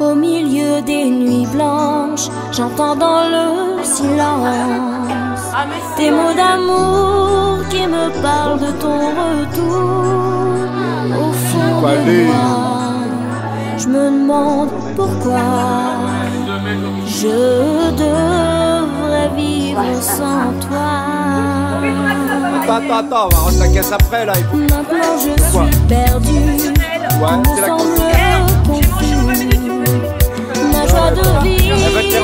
Au milieu des nuits blanches, j'entends dans le silence tes mots d'amour qui me parlent de ton retour. Au fond de moi, je me demande pourquoi je devrais vivre sans toi. Attends, attends, attends, on s'inquiète après là. Maintenant je suis perdue. Ouais, c'est la joie de vivre. Elle va te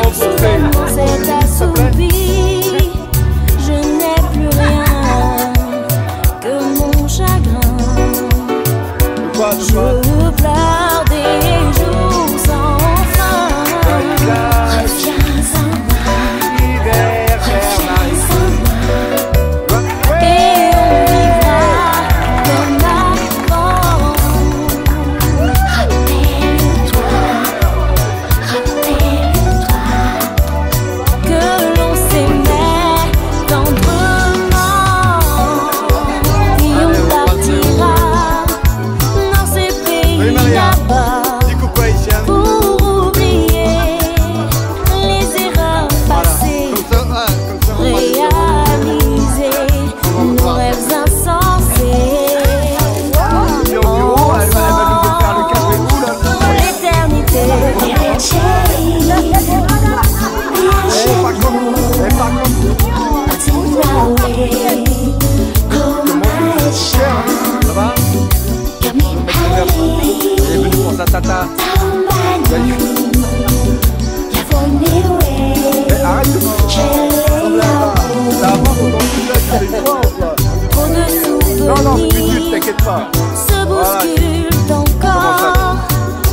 se bouscule encore.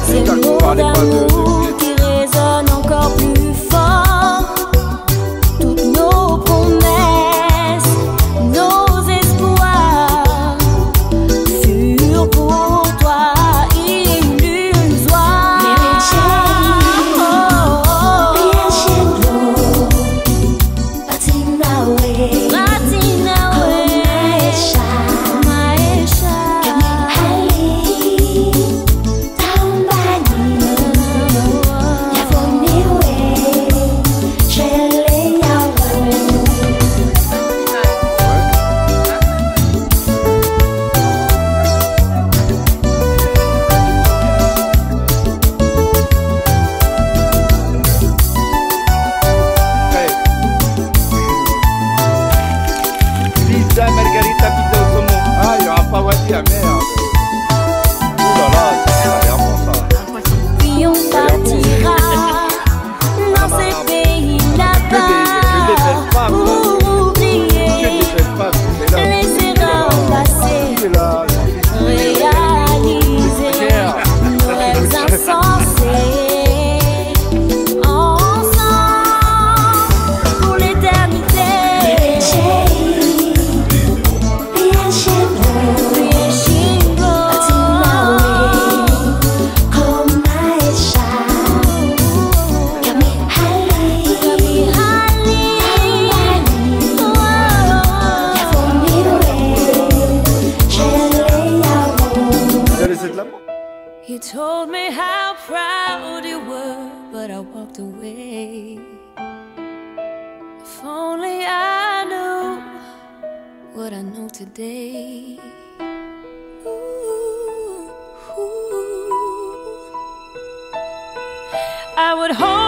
C'est le monde e um tapa. Tá walked away. If only I knew what I know today. Ooh, ooh. I would hold.